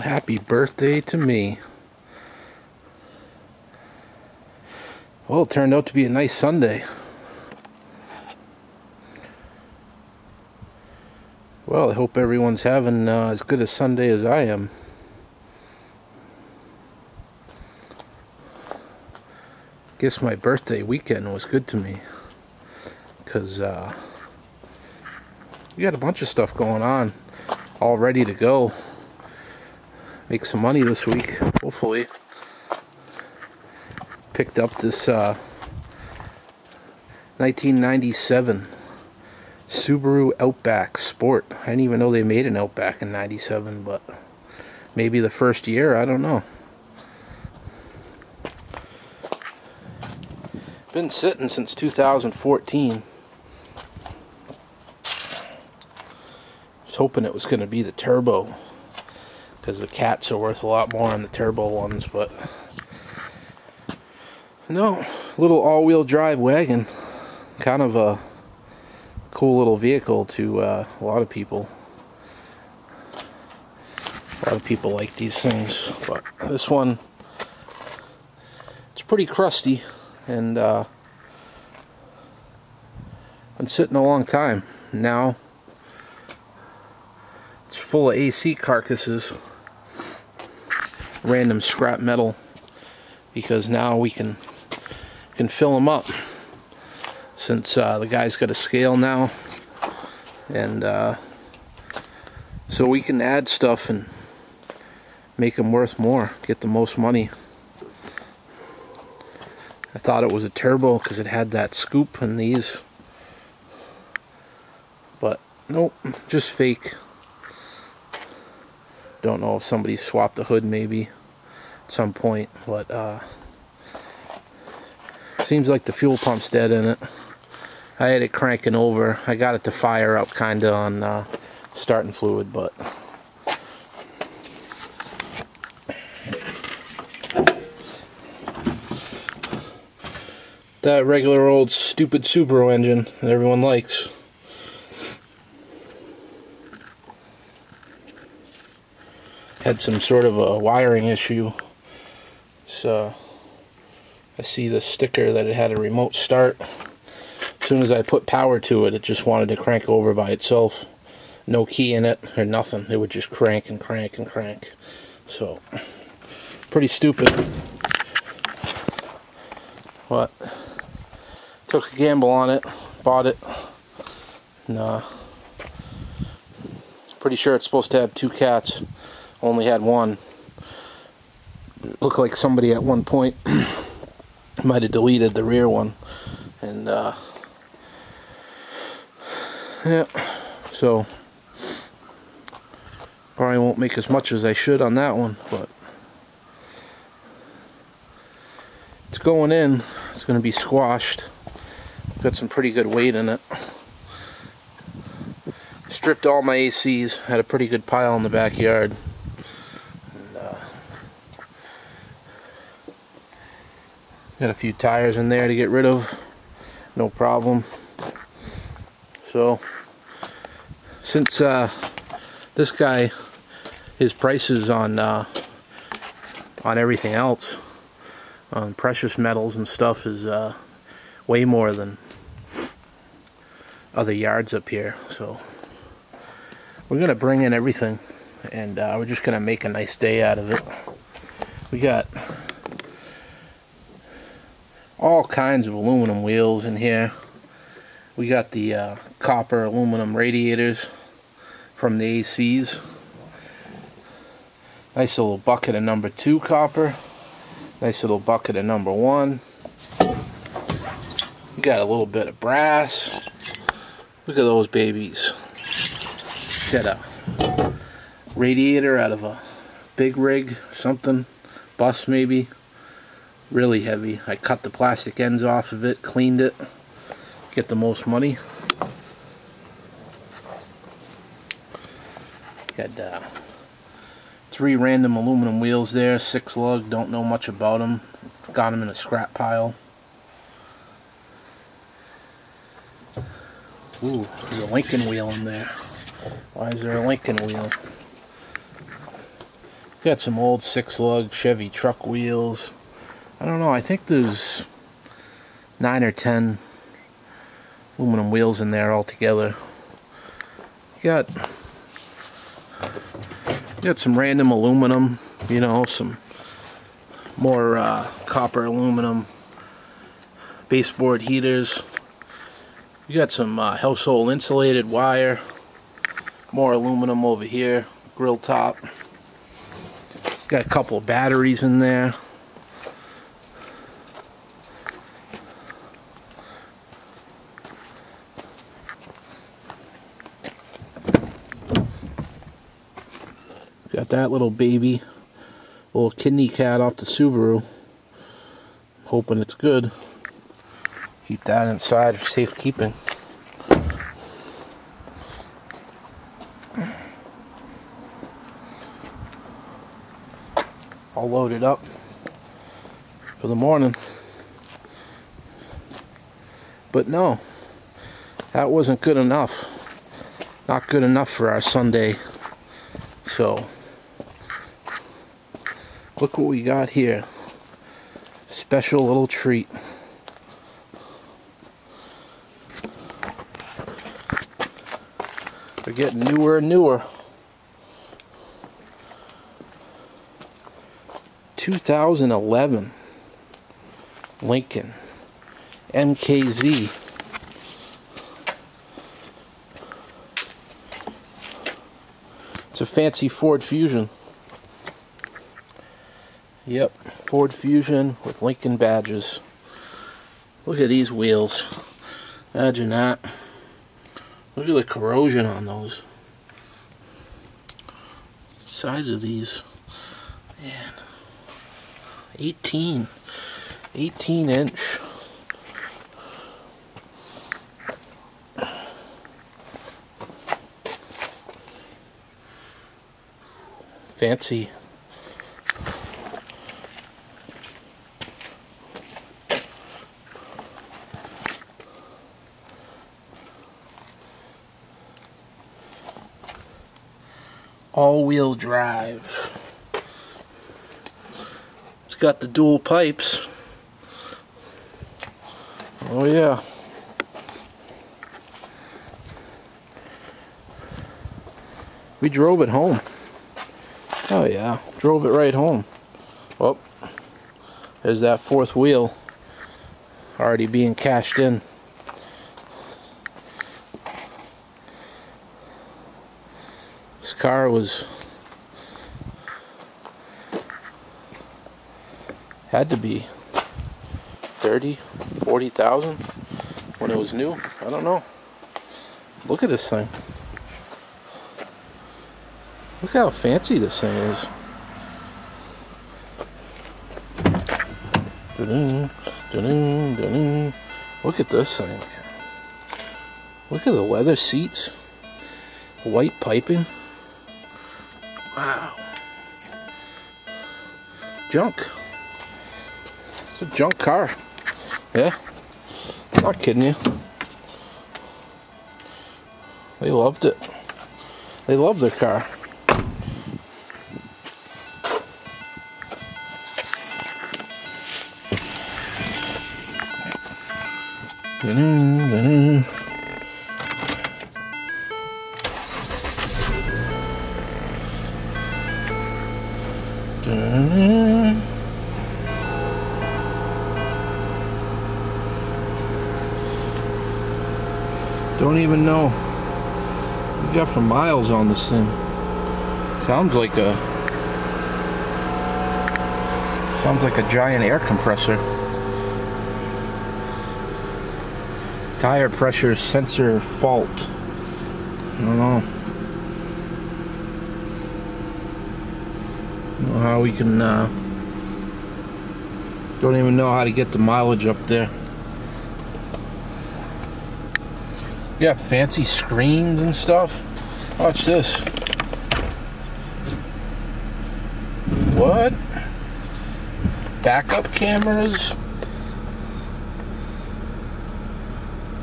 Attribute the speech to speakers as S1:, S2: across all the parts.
S1: Happy birthday to me. Well, it turned out to be a nice Sunday. Well, I hope everyone's having uh, as good a Sunday as I am. Guess my birthday weekend was good to me. Because uh, we got a bunch of stuff going on. All ready to go. Make some money this week, hopefully. Picked up this uh, 1997 Subaru Outback Sport. I didn't even know they made an Outback in 97, but maybe the first year, I don't know. Been sitting since 2014. Was hoping it was going to be the turbo because the cats are worth a lot more than the turbo ones, but no, little all-wheel drive wagon, kind of a cool little vehicle to uh, a lot of people. A lot of people like these things, but this one, it's pretty crusty and uh, been sitting a long time. Now it's full of AC carcasses, random scrap metal, because now we can can fill them up since uh, the guy's got a scale now and uh, so we can add stuff and make them worth more get the most money. I thought it was a turbo because it had that scoop in these but nope just fake don't know if somebody swapped the hood maybe at some point but uh, seems like the fuel pump's dead in it I had it cranking over. I got it to fire up kind of on uh, starting fluid, but that regular old stupid Subaru engine that everyone likes. Had some sort of a wiring issue. So I see the sticker that it had a remote start As soon as I put power to it, it just wanted to crank over by itself. No key in it or nothing. It would just crank and crank and crank. So, pretty stupid. But, took a gamble on it, bought it. Nah. Pretty sure it's supposed to have two cats. Only had one. Looked like somebody at one point might have deleted the rear one. And, uh, yeah so probably won't make as much as I should on that one but it's going in. It's going to be squashed. Got some pretty good weight in it. Stripped all my ACs had a pretty good pile in the backyard and, uh, got a few tires in there to get rid of no problem so, since uh, this guy, his prices on uh, on everything else, on precious metals and stuff, is uh, way more than other yards up here. So, we're gonna bring in everything, and uh, we're just gonna make a nice day out of it. We got all kinds of aluminum wheels in here. We got the uh, copper aluminum radiators from the ACs. Nice little bucket of number two copper. Nice little bucket of number one. We got a little bit of brass. Look at those babies. Got a radiator out of a big rig, something, bus maybe. Really heavy. I cut the plastic ends off of it, cleaned it get the most money. Got uh, three random aluminum wheels there, six lug, don't know much about them. Got them in a scrap pile. Ooh, there's a Lincoln wheel in there. Why is there a Lincoln wheel? Got some old six lug Chevy truck wheels. I don't know, I think there's nine or ten aluminum wheels in there altogether. got you got some random aluminum, you know, some more uh, copper aluminum baseboard heaters. You got some uh, household insulated wire, more aluminum over here, grill top. Got a couple of batteries in there. That little baby, little kidney cat off the Subaru. Hoping it's good. Keep that inside for safekeeping. All loaded up for the morning. But no, that wasn't good enough. Not good enough for our Sunday. So, look what we got here. Special little treat. They're getting newer and newer. 2011 Lincoln MKZ. It's a fancy Ford Fusion. Yep, Ford Fusion with Lincoln badges. Look at these wheels. Imagine that. Look at the corrosion on those. Size of these. Man. 18. 18 inch. Fancy all-wheel drive. It's got the dual pipes. Oh yeah. We drove it home. Oh yeah, drove it right home. Well, there's that fourth wheel already being cashed in. Car was had to be 30 40,000 when it was new. I don't know. Look at this thing. Look how fancy this thing is. Look at this thing. Look at the leather seats. White piping Junk. It's a junk car. Yeah. Not kidding you. They loved it. They love their car. Don't for miles on this thing. Sounds like a sounds like a giant air compressor. Tire pressure sensor fault. I don't know. how we can uh, don't even know how to get the mileage up there yeah fancy screens and stuff watch this. What? Backup cameras?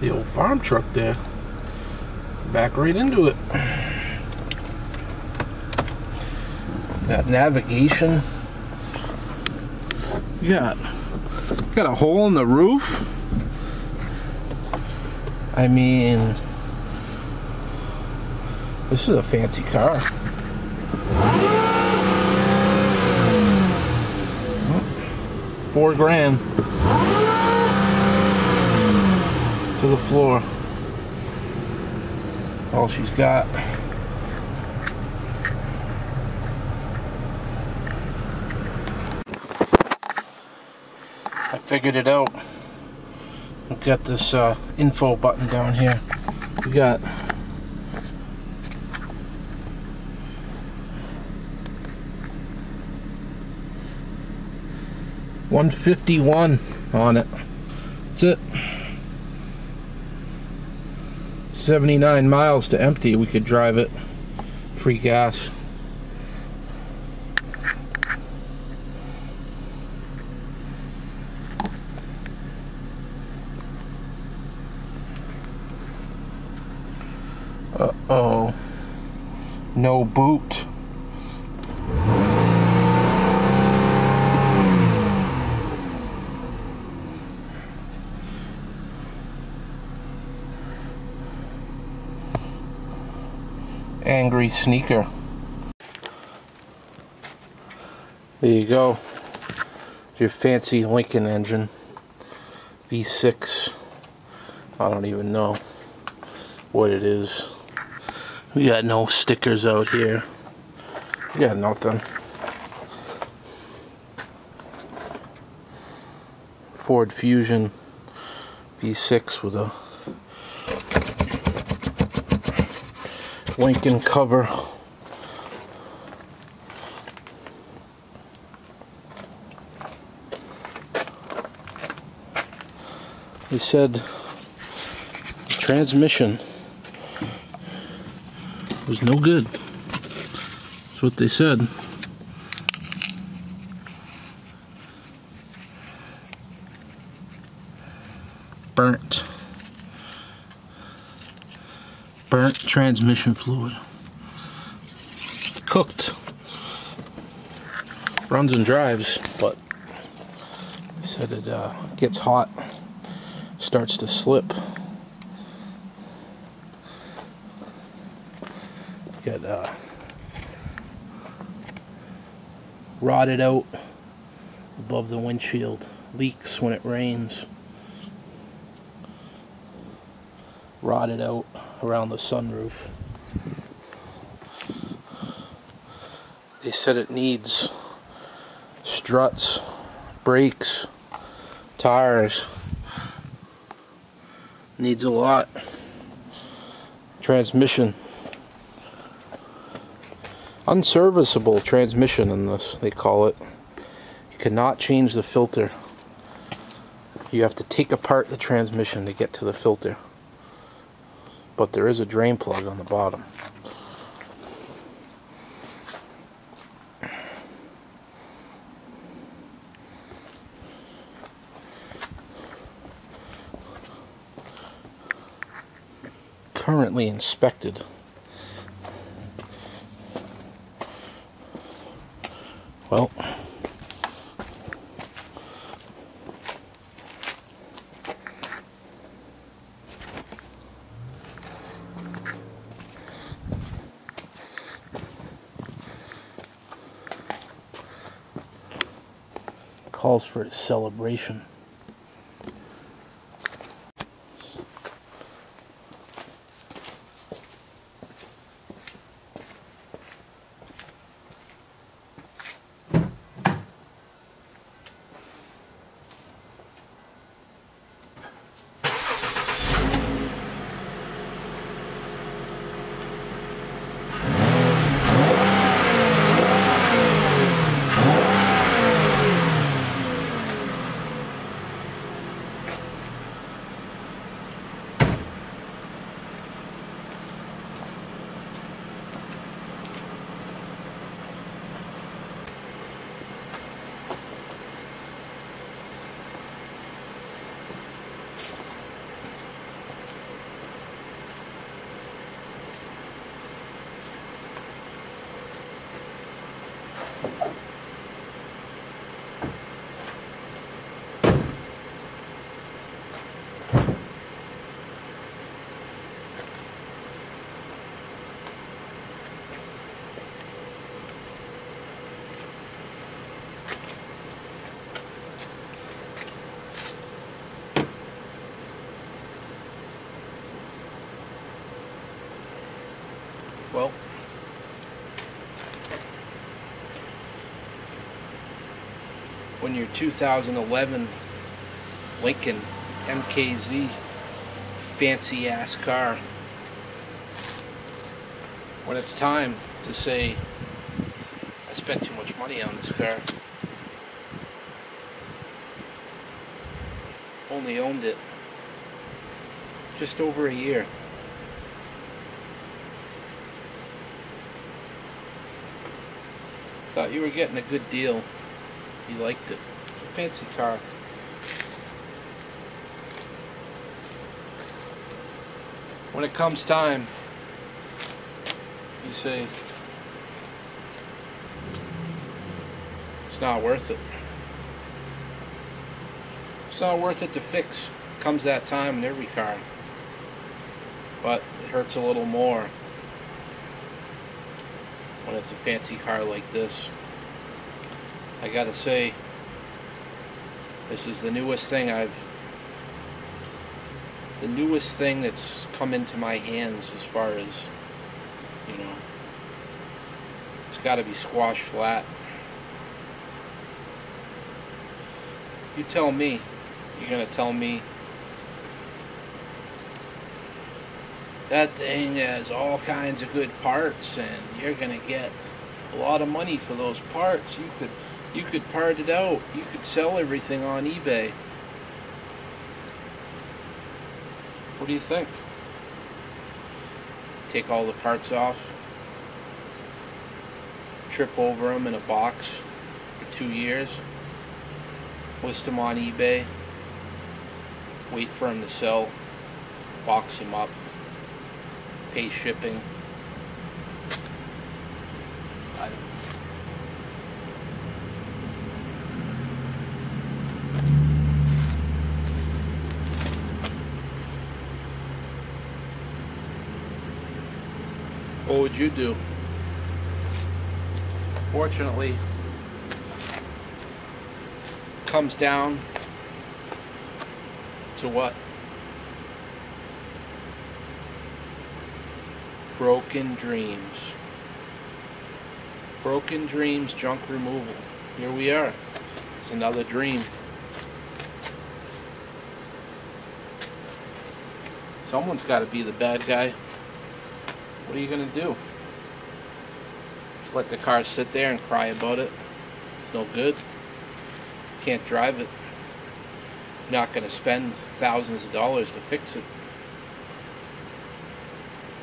S1: The old farm truck there. Back right into it. Got navigation. You got got a hole in the roof. I mean, this is a fancy car. Four grand to the floor. All she's got. I figured it out. We've got this uh, info button down here. We got One fifty one on it. That's it. 79 miles to empty. We could drive it. Free gas. Uh-oh. No boot. Angry sneaker. There you go. Your fancy Lincoln engine. V6. I don't even know what it is. We got no stickers out here. We got nothing. Ford Fusion V6 with a Lincoln cover. They said transmission was no good. That's what they said. Transmission fluid. Cooked. Runs and drives, but they said it uh, gets hot, starts to slip. Get uh, rotted out above the windshield. Leaks when it rains. Rotted out around the sunroof. They said it needs struts, brakes, tires. Needs a lot. Transmission unserviceable transmission in this they call it you cannot change the filter you have to take apart the transmission to get to the filter but there is a drain plug on the bottom. Currently inspected. Well, calls for a celebration. When your 2011 Lincoln MKZ fancy ass car. When it's time to say I spent too much money on this car. Only owned it just over a year. Thought you were getting a good deal you liked it fancy car when it comes time, you say, it's not worth it. It's not worth it to fix. Comes that time in every car. But it hurts a little more when it's a fancy car like this. I gotta say, this is the newest thing I've the newest thing that's come into my hands as far as, you know, it's got to be squash flat. You tell me. You're to tell me that thing has all kinds of good parts and you're to get a lot of money for those parts. You could you could part it out. You could sell everything on eBay. What do you think? Take all the parts off, trip over them in a box for two years, list them on eBay, wait for them to sell, box them up, pay shipping. What would you do? Fortunately, comes down to what? Broken dreams. Broken dreams, junk removal. Here we are. It's another dream. Someone's got to be the bad guy what are you going to do? Just let the car sit there and cry about it? It's no good. Can't drive it. not going to spend thousands of dollars to fix it.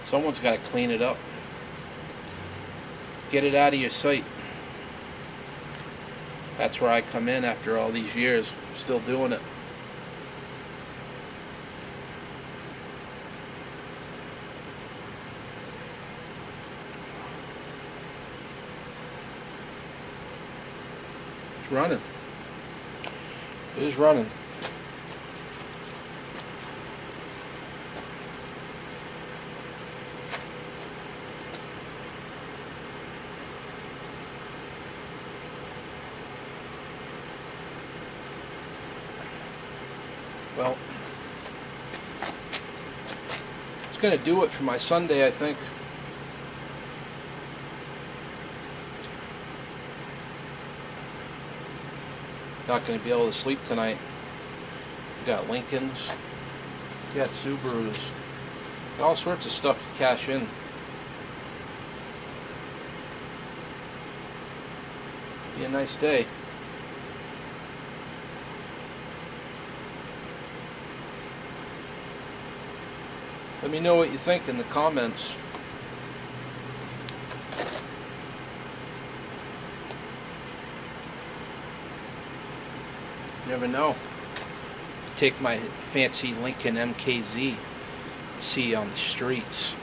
S1: Someone's got to clean it up. Get it out of your sight. That's where I come in after all these years, still doing it. Running. It is running. Well, it's going to do it for my Sunday, I think. Not going to be able to sleep tonight. We got Lincolns, got Subarus, all sorts of stuff to cash in. Be a nice day. Let me know what you think in the comments. Never know. Take my fancy Lincoln MKZ see you on the streets.